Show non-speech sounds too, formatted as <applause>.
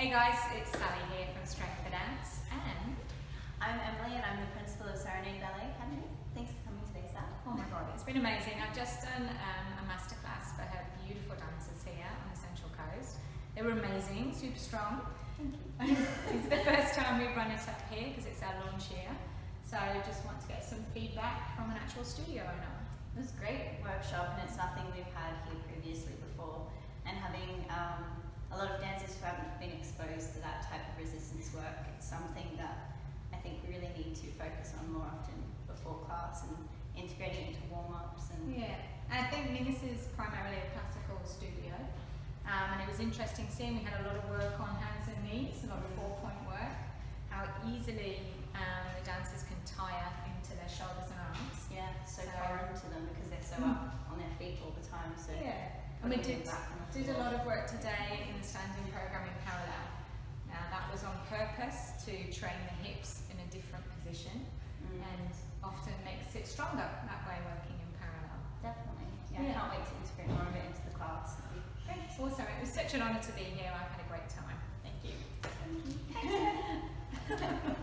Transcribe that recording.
Hey guys, it's Sally here from Strength for Dance and I'm Emily and I'm the principal of Serenade Ballet Academy. Thanks for coming today, Sal. oh my god, it's been amazing. I've just done um, a masterclass for her beautiful dancers here on the Central Coast. They were amazing, super strong. Thank you. <laughs> it's the first time we've run it up here because it's our launch year. So I just want to get some feedback from an actual studio owner. It was a great workshop and it's nothing we've had here previously before. And having um, a lot of dancers who haven't been exposed to that type of resistance work, it's something that I think we really need to focus on more often before class and integrating into warm-ups and Yeah, I think Mingus is primarily a classical studio, um, and it was interesting seeing we had a lot of work on hands and knees, a lot of four-point work, how easily um, the dancers can tire into their shoulders and arms. yeah, so So- foreign to them because they're so Mm. up on their feet all the time. So Yeah, and we did them back on the did a lot of work today in the standing program in parallel. Now that was on purpose to train the hips in a different position, Mm. and often makes it stronger that way working in parallel. Definitely. Yeah, Yeah. I can't wait to integrate more of it into the class. Thanks. Awesome. It was such an honour to be here. I've had a great time. Thank you. Thank you. <laughs>